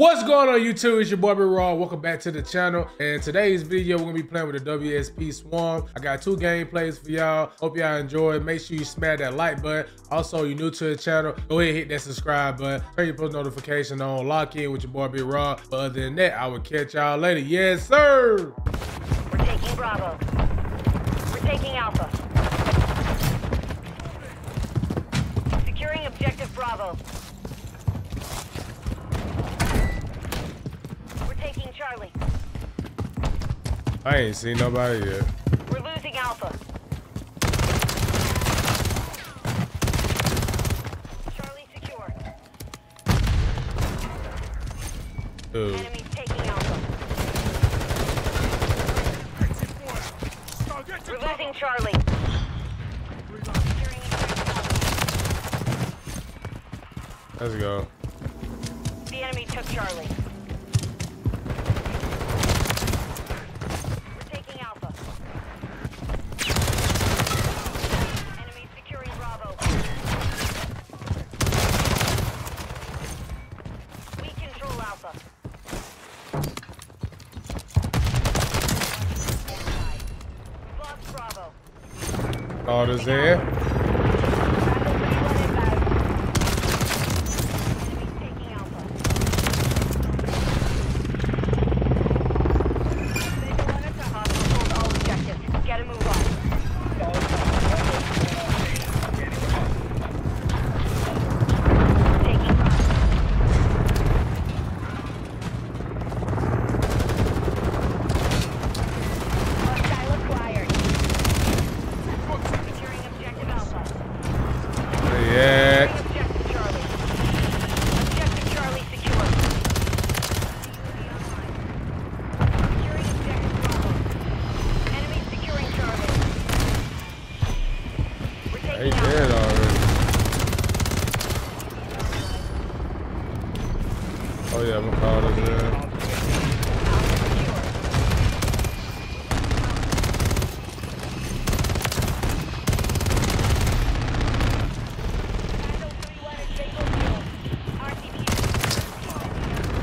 What's going on YouTube? It's your boy B Raw. Welcome back to the channel. And today's video, we're gonna be playing with the WSP Swarm. I got two gameplays for y'all. Hope y'all enjoy. Make sure you smash that like button. Also, you're new to the channel, go ahead and hit that subscribe button. Turn your post notification on. Lock in with your boy B Raw. But other than that, I will catch y'all later. Yes, sir. We're taking Bravo. We're taking Alpha. Securing objective Bravo. We're taking Charlie. I ain't seen nobody yet. We're losing Alpha. Charlie secure. Dude. Enemies taking Alpha. We're losing Charlie. Let's go. The enemy took Charlie. We're taking Alpha. Enemy securing Bravo. We control Alpha. We've lost Bravo. Orders there.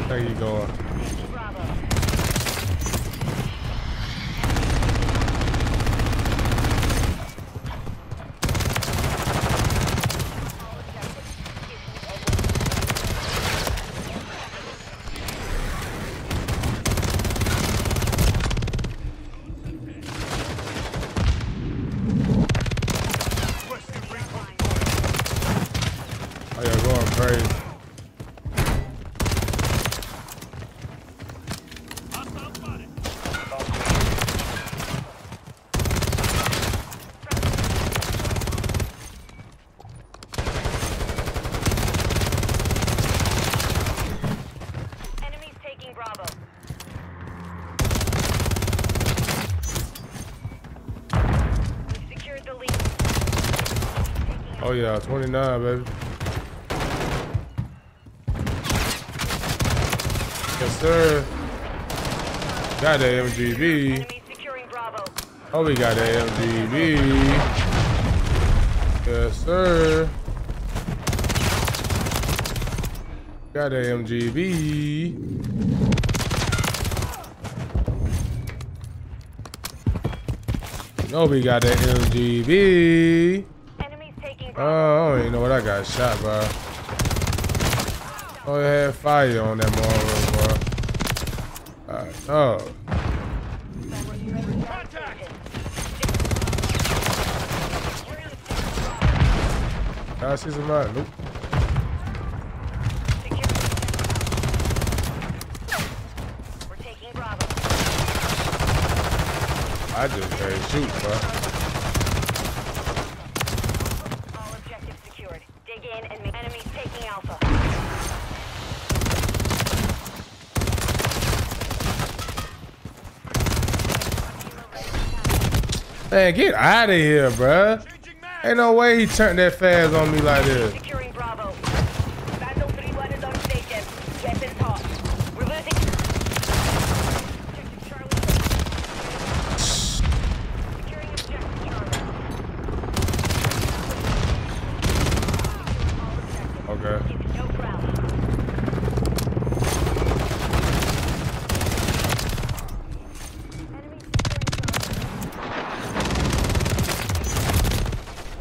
RTB Where you going? taking Bravo. All objectives issued over. Oh yeah, going crazy. Enemies taking Bravo. We've secured the lead. Taking Oh yeah, 29, baby. Yes, sir. Got that MGB. Oh, we got that MGB. Yes, sir. Got that MGB. No, oh, we got that MGB. Oh. I don't even know what I got shot by. Oh, it had fire on that motherfucker, bro. Alright, oh. I see somebody. Uh, nope. We're taking Bravo. I just can't shoot, bro. All objectives secured. Dig in and make enemies taking Alpha. Man, get out of here, bro. Ain't no way he turned that fast on me like this. Securing Bravo. Vandal 3-1 is on station. Get in top. We're losing. Objective Charlie. Securing objective Charlie. All objectives. Okay. Keep no ground. Fuck. Friendly cruise missile deployed. Friendly mosquito active. Have visual on a target. Enemy picked. Where we go? Sando 3-1 is bingo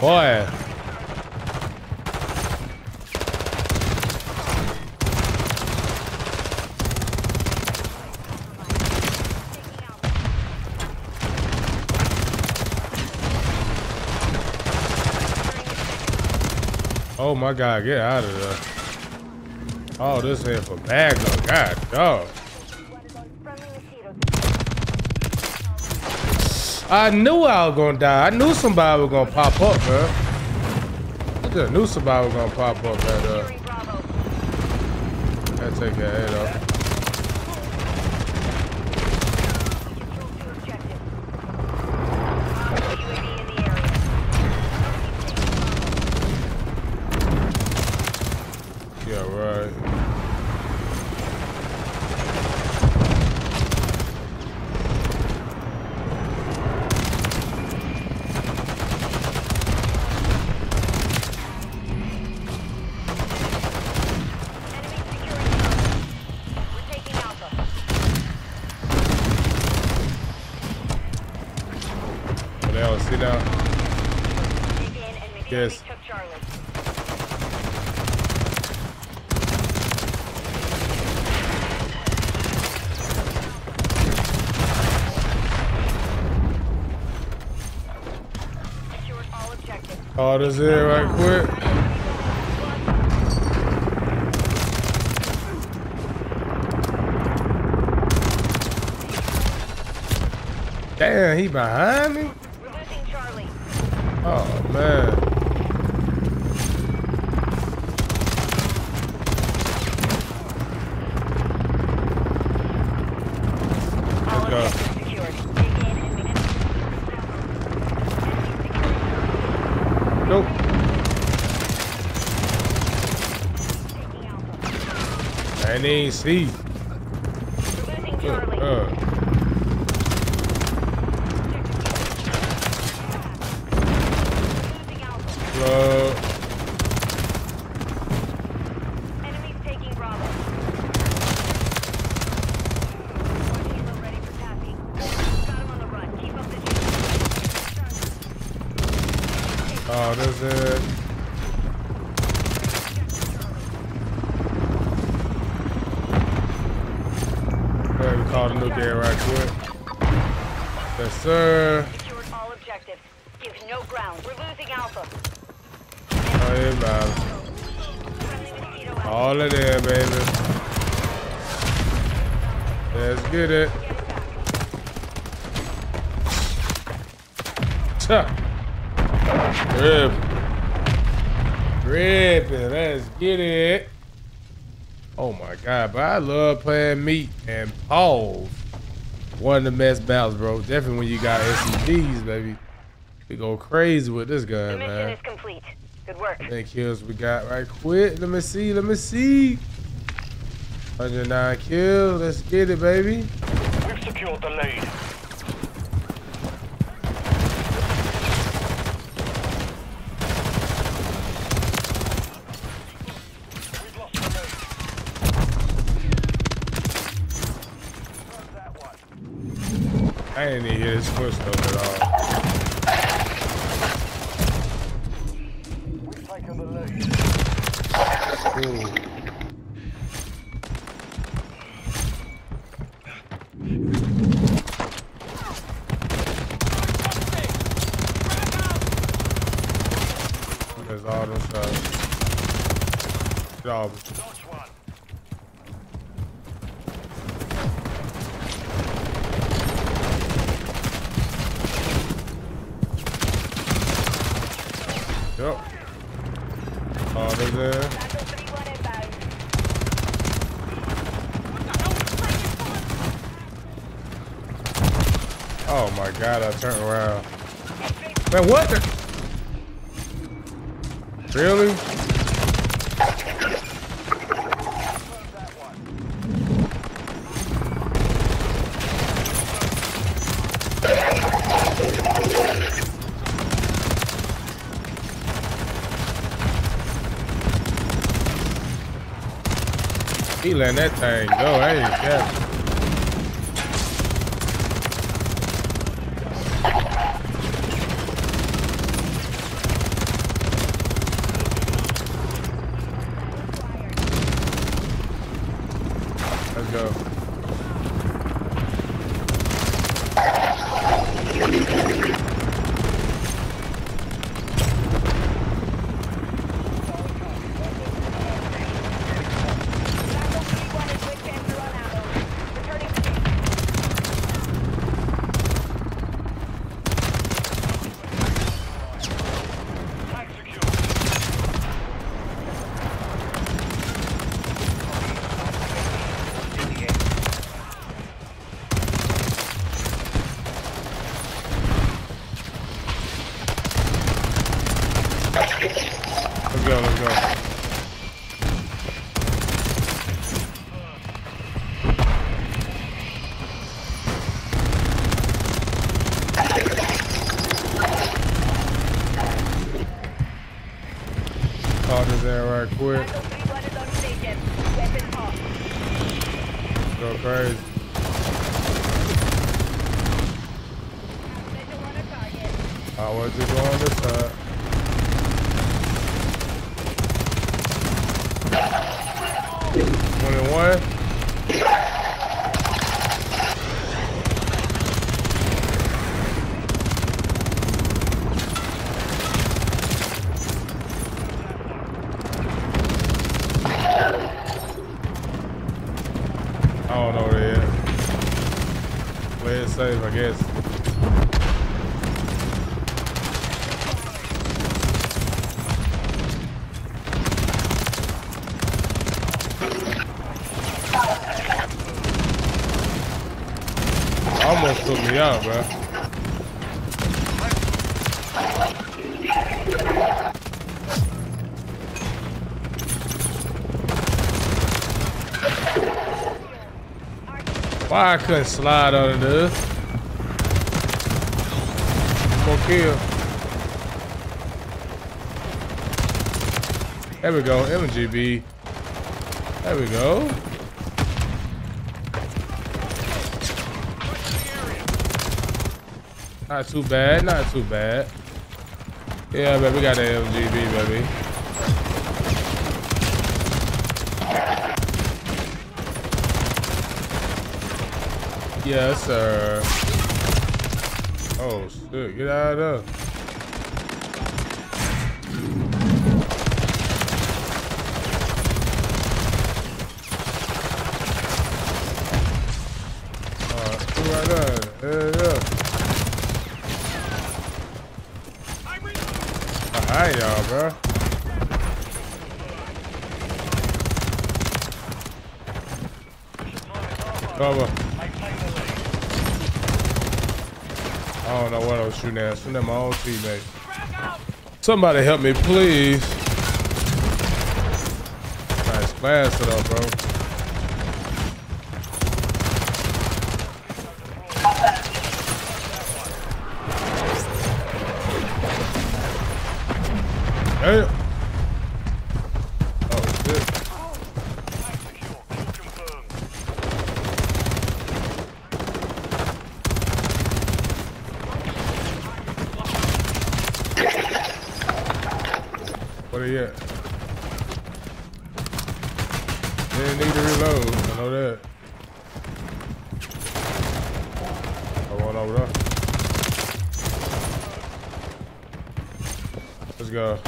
Boy. Oh my god, get out of there. Oh, this ain't for bag though. God dog. I knew I was gonna die. I knew somebody was gonna pop up, bro. I just knew somebody was gonna pop up right. Uh. Securing Gotta take your head off. Oh, this it right quick. Damn, he behind me? We're losing Charlie. Oh man. I didn't see. Uh, uh Alpha. Uh, Enemies taking Bravo. One helo ready for tapping. Got him on the run. Keep up the chase. oh, this it. Let me call the nuclear right quick. Yes, sir. Secured all objectives. Give no ground. We're losing Alpha. Oh, yeah, man. Friendly mosquito out. All of them, baby. Let's get it. Get it Rip. Rip it. Let's get it. Oh my god, but I love playing meat and pause. One of the best battles, bro. Definitely when you got SCGs, baby. We go crazy with this The gun, mission man. is complete. Good work. How many kills we got right quick? Let me see, let me see. 109 kills. Let's get it, baby. We've secured the lead. We've lost the lead. Close that one. I didn't even hear his footsteps at all. We've taken the lead. Ooh. There's all them shots. Job. Notch one. Yep. All this there. Battle 3-1 inbound. Oh my god, I turned around. Man, what the? Really? He letting that thing go. I ain't Let's go. Let's go. Caught his ass right quick. Took me out, bro. Why I couldn't slide under this? More kill. There we go, MGB. There we go. Not too bad, not too bad. Yeah, baby, we got the LGB, baby. Yes, sir. Oh, shit, get out of there. There. Yeah, yeah. Behind y'all, bro. Cover. I don't know what I was shooting at. Shooting at my own teammate. Somebody help me, please. Nice class it up, bro. Damn. Oh, shit. Tag secure. Kill confirmed. What are you at? Didn't need to reload. I know that. I one over there. Let's go.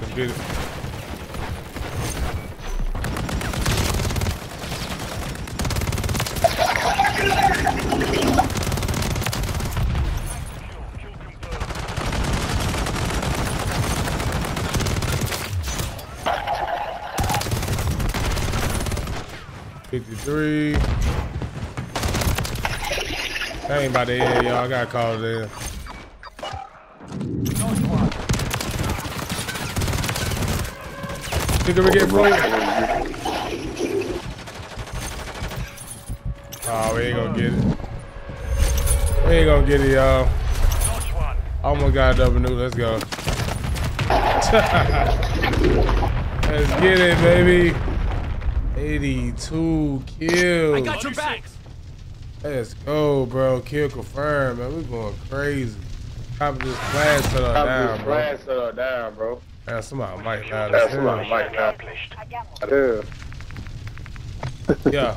Let's get it. 53. I ain't about to end, y'all. I got called in. Think we get broke? Oh, we ain't gonna get it. We ain't gonna get it, y'all. Almost got double new. Let's go. Let's get it, baby. 82 kills. I got your back. Let's go, bro. Kill confirmed, man. We going crazy. Copy this flash set up down, bro. Flash set up down, bro. Man, somebody might not. That's somebody might not. Accomplished. Yeah. Yeah.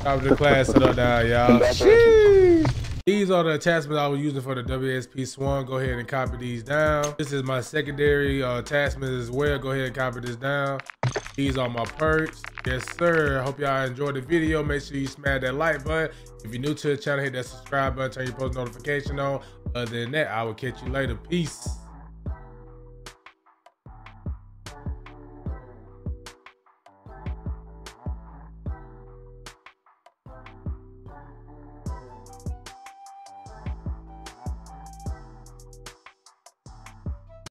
Copy the class set up down, y'all. Sheesh. These are the attachments I was using for the WSP Swarm. Go ahead and copy these down. This is my secondary uh, attachment as well. Go ahead and copy this down. These are my perks. Yes, sir. I Hope y'all enjoyed the video. Make sure you smash that like button. If you're new to the channel, hit that subscribe button, turn your post notification on. Other than that, I will catch you later. Peace.